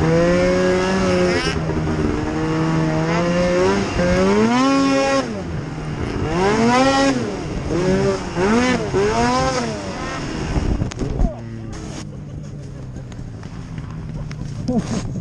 Yeah. Oof.